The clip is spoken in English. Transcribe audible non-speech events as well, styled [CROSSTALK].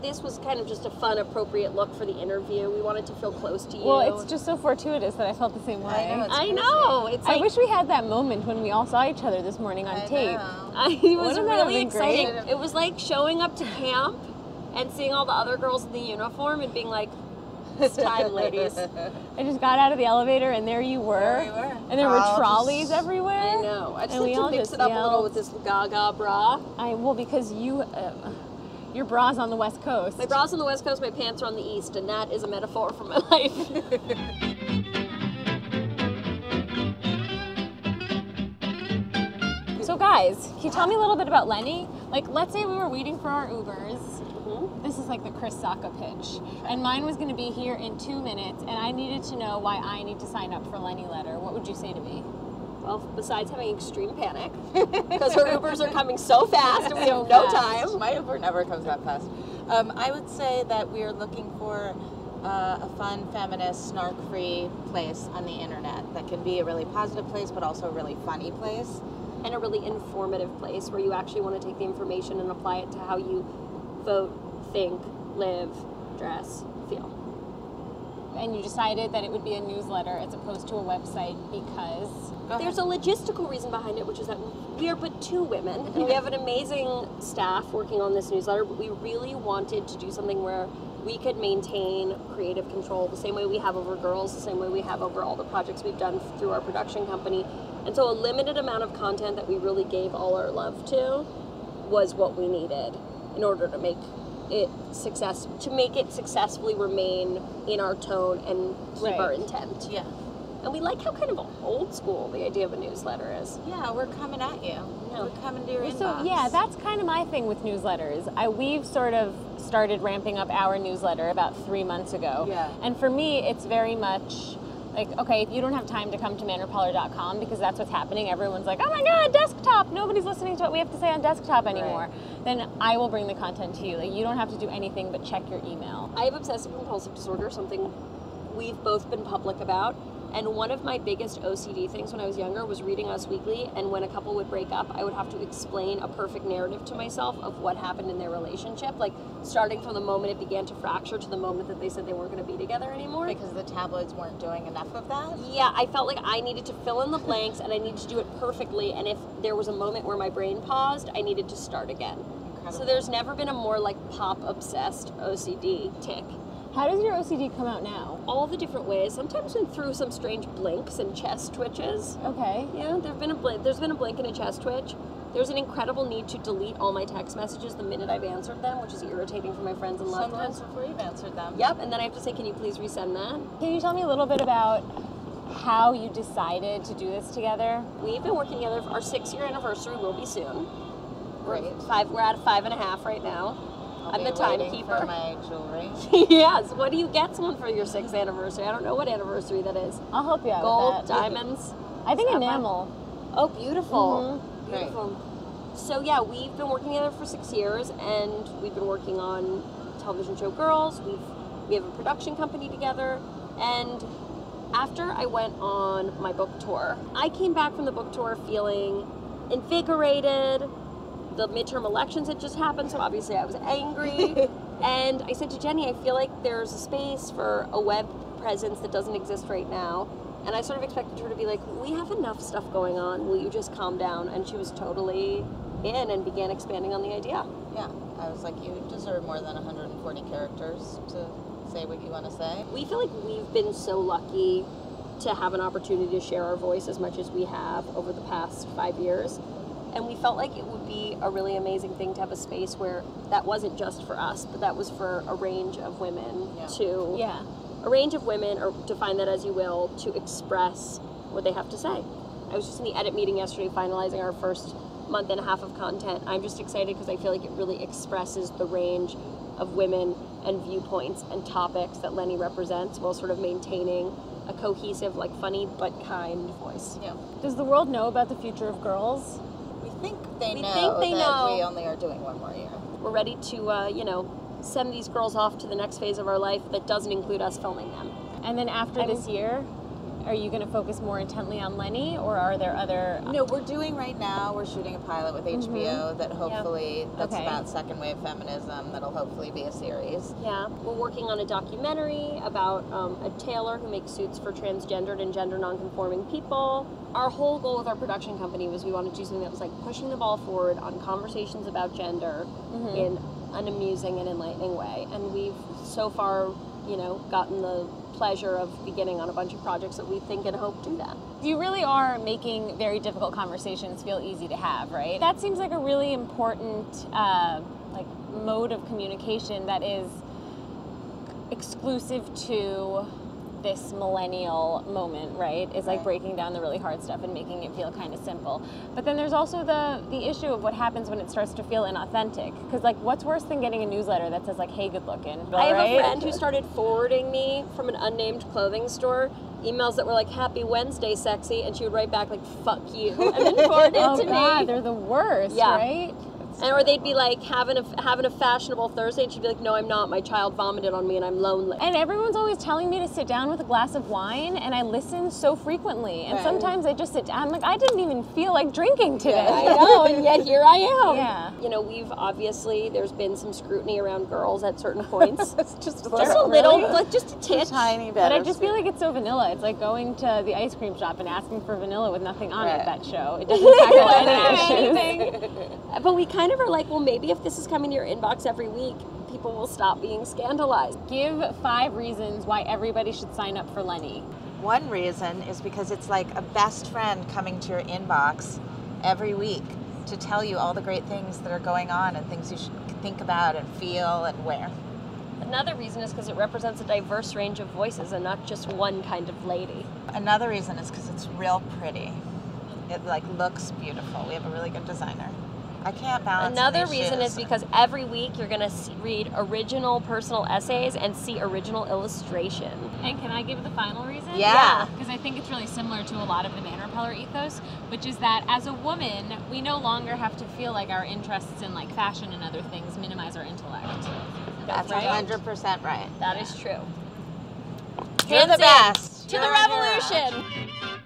that this was kind of just a fun, appropriate look for the interview. We wanted to feel close to you. Well, it's just so fortuitous that I felt the same way. I know, it's I know. It's I wish we had that moment when we all saw each other this morning on I tape. know. [LAUGHS] I, it was Wouldn't really been great? exciting. It was like showing up to camp and seeing all the other girls in the uniform and being like, "It's time, ladies." [LAUGHS] I just got out of the elevator and there you were. There we were. And there were All trolleys just- everywhere. I know. I just And we like all to mix just it up a little yelled. with this Gaga bra. I well because you, uh, your bra's on the west coast. My bra's on the west coast, my pants are on the east, and that is a metaphor for my [LAUGHS] life. So guys, can you tell me a little bit about Lenny? Like, let's say we were waiting for our Ubers. Mm-hmm. This is like the Chris Sacca pitch, and mine was going to be here in two minutes, and I needed to know why I need to sign up for Lenny Letter. What would you say to me? Well, besides having extreme panic, [LAUGHS] because her Ubers are coming so fast and we have no fast. time. My Uber never comes that fast. Um, I would say that we are looking for uh, a fun, feminist, snark-free place on the internet that can be a really positive place, but also a really funny place. and a really informative place where you actually want to take the information and apply it to how you vote, think, live, dress. And you decided that it would be a newsletter as opposed to a website because There's a logistical reason behind it, which is that we are but two women, and we have an amazing staff working on this newsletter. But we really wanted to do something where we could maintain creative control the same way we have over girls, the same way we have over all the projects we've done through our production company. And so, a limited amount of content that we really gave all our love to was what we needed in order to make it success to make it successfully remain in our tone and keep Right. our intent. yeah. And we like how kind of old school the idea of a newsletter is. Yeah, we're coming at you. Yeah. We're coming to your inbox. So yeah, that's kind of my thing with newsletters. I we've sort of started ramping up our newsletter about three months ago. Yeah. And for me, it's very much like okay, if you don't have time to come to manrepeller.com because that's what's happening, everyone's like, oh my god, desktop. Nobody's listening to what we have to say on desktop anymore. Then I will bring the content to you. Like you don't have to do anything but check your email. I have obsessive compulsive disorder, something we've both been public about. And one of my biggest OCD things when I was younger was reading Us Weekly. And when a couple would break up, I would have to explain a perfect narrative to myself of what happened in their relationship. Like starting from the moment it began to fracture to the moment that they said they weren't going to be together anymore. because the tabloids weren't doing enough of that. Yeah, I felt like I needed to fill in the blanks and I needed to do it perfectly. And if there was a moment where my brain paused, I needed to start again. Incredible. So there's never been a more like pop obsessed OCD tick. How does your OCD come out now? All the different ways. Sometimes through some strange blinks and chest twitches. Okay. Yeah, there've been a blink. There's been a blink and a chest twitch. There's an incredible need to delete all my text messages the minute I've answered them, which is irritating for my friends and loved Sometimes ones. before you've answered them. Yep, and then I have to say, can you please resend that? Can you tell me a little bit about how you decided to do this together? We've been working together. For our six-year anniversary will be soon. We're Great. five. We're at a five and a half right now. I'll I'm be the waiting timekeeper. my jewelry. [LAUGHS] yes. What do you get someone for your sixth anniversary? I don't know what anniversary that is. I'll help you out Gold, with that. diamonds. I think Sapphire? enamel. Oh, beautiful. Mhm. Great. So yeah, we've been working together for six years, and we've been working on television show Girls. We've we have a production company together, and after I went on my book tour, I came back from the book tour feeling invigorated. The midterm elections had just happened, so obviously I was angry. [LAUGHS] and I said to Jenni, I feel like there's a space for a web presence that doesn't exist right now. And I sort of expected her to be like, We have enough stuff going on. Will you just calm down? And she was totally in and began expanding on the idea. Yeah, I was like, you deserve more than 140 characters to say what you want to say. We feel like we've been so lucky to have an opportunity to share our voice as much as we have over the past five years. And we felt like it would be a really amazing thing to have a space where that wasn't just for us, but that was for a range of women Yeah. to Yeah. a range of women, or define that as you will, to express what they have to say. I was just in the edit meeting yesterday, finalizing our first month and a half of content. I'm just excited because I feel like it really expresses the range of women and viewpoints and topics that Lenny represents, while sort of maintaining a cohesive, like funny but kind voice. Yeah. Does the world know about the future of girls? We think they We know think they that know. we only are doing one more year. We're ready to, uh, you know, send these girls off to the next phase of our life that doesn't include us filming them. And then after I'm- this year, are you going to focus more intently on Lenny, or are there other? No, we're doing right now. We're shooting a pilot with HBO that hopefully that's Okay. about second wave feminism. That'll hopefully be a series. Yeah, we're working on a documentary about um, a tailor who makes suits for transgendered and gender nonconforming people. Our whole goal with our production company was we wanted to do something that was like pushing the ball forward on conversations about gender in an amusing and enlightening way. And we've so far, you know, gotten the pleasure of beginning on a bunch of projects that we think and hope do that. You really are making very difficult conversations feel easy to have, right? That seems like a really important uh, like mode of communication that is exclusive to this millennial moment, right? Is like breaking down the really hard stuff and making it feel kind of simple. But then there's also the the issue of what happens when it starts to feel inauthentic. Because like, what's worse than getting a newsletter that says like, "Hey, good looking"? I have right? a friend who started forwarding me from an unnamed clothing store emails that were like "Happy Wednesday, sexy," and she would write back like "Fuck you," and then [LAUGHS] forward it Oh to God, me. they're the worst, Yeah. right? And or they'd be like having a having a fashionable Thursday, and she'd be like, "No, I'm not. My child vomited on me, and I'm lonely." And everyone's always telling me to sit down with a glass of wine, and I listen so frequently. And Right. sometimes I just sit down. I'm like, I didn't even feel like drinking today. I know, and yet here I am. [LAUGHS] Yeah. You know, we've obviously there's been some scrutiny around girls at certain points. [LAUGHS] It's just a just a little, Really? like just a titch. tiny bit. But I just feel like it's so vanilla. It's like going to the ice cream shop and asking for vanilla with nothing on Right. it. That show. It [LAUGHS] doesn't tackle any issues. But we kind of are like, well, maybe if this is coming to your inbox every week, people will stop being scandalized. Give five reasons why everybody should sign up for Lenny. One reason is because it's like a best friend coming to your inbox every week to tell you all the great things that are going on and things you should think about and feel and wear. Another reason is because it represents a diverse range of voices and not just one kind of lady. Another reason is because it's real pretty. It like looks beautiful. We have a really good designer. I can't balance. Another these reason shoes. is because every week you're going to read original personal essays and see original illustration. And can I give the final reason? Yeah. Because I think it's really similar to a lot of the Man Repeller ethos, which is that as a woman, we no longer have to feel like our interests in like fashion and other things minimize our intellect. that's right. hundred percent right. That is true. You're Hands the best. To You're the a hero. revolution!